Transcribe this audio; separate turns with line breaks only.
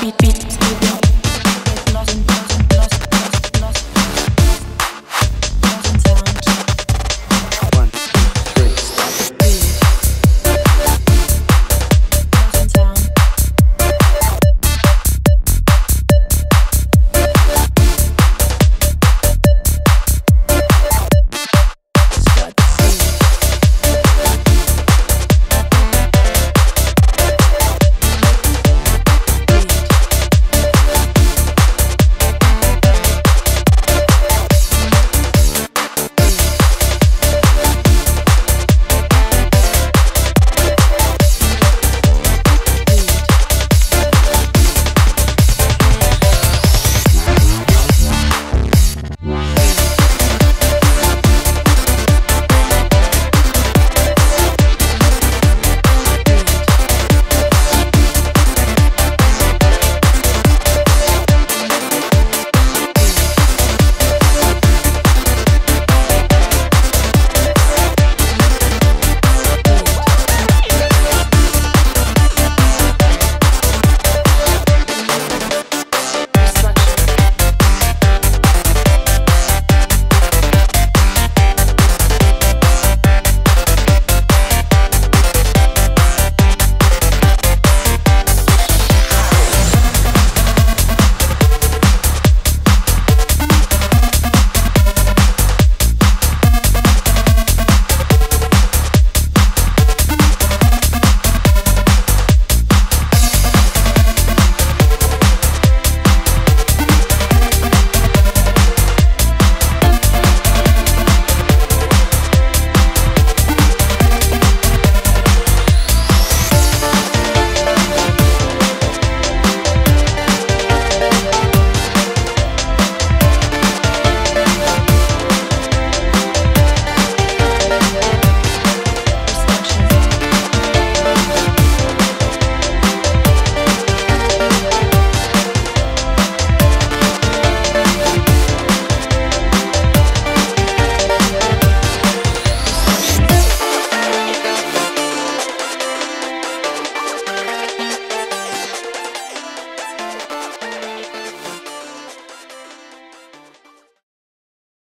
beat beat